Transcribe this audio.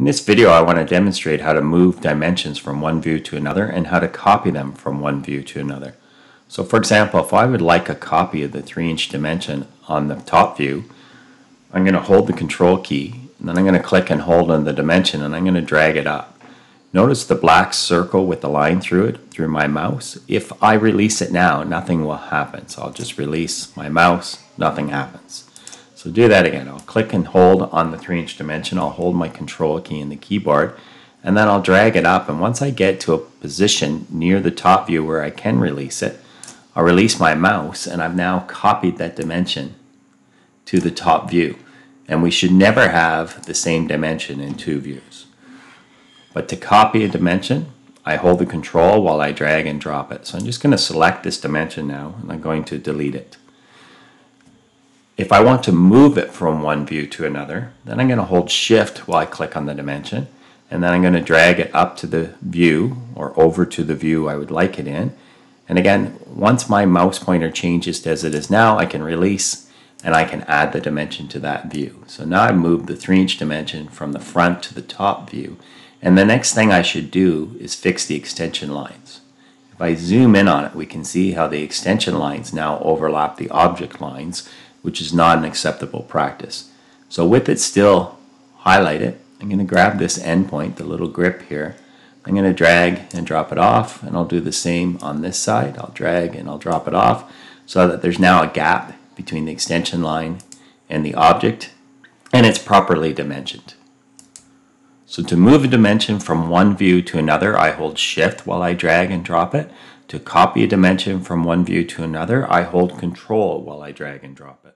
In this video, I want to demonstrate how to move dimensions from one view to another and how to copy them from one view to another. So for example, if I would like a copy of the 3 inch dimension on the top view, I'm going to hold the control key and then I'm going to click and hold on the dimension and I'm going to drag it up. Notice the black circle with the line through it, through my mouse. If I release it now, nothing will happen. So I'll just release my mouse, nothing happens. So do that again. I'll click and hold on the 3 inch dimension. I'll hold my control key in the keyboard and then I'll drag it up. And once I get to a position near the top view where I can release it, I'll release my mouse and I've now copied that dimension to the top view. And we should never have the same dimension in two views. But to copy a dimension, I hold the control while I drag and drop it. So I'm just going to select this dimension now and I'm going to delete it. If I want to move it from one view to another, then I'm going to hold shift while I click on the dimension and then I'm going to drag it up to the view or over to the view I would like it in. And again, once my mouse pointer changes as it is now, I can release and I can add the dimension to that view. So now I've moved the 3 inch dimension from the front to the top view and the next thing I should do is fix the extension lines. If I zoom in on it, we can see how the extension lines now overlap the object lines, which is not an acceptable practice. So with it still highlighted, I'm going to grab this endpoint, the little grip here. I'm going to drag and drop it off, and I'll do the same on this side. I'll drag and I'll drop it off so that there's now a gap between the extension line and the object, and it's properly dimensioned. So to move a dimension from one view to another, I hold shift while I drag and drop it. To copy a dimension from one view to another, I hold control while I drag and drop it.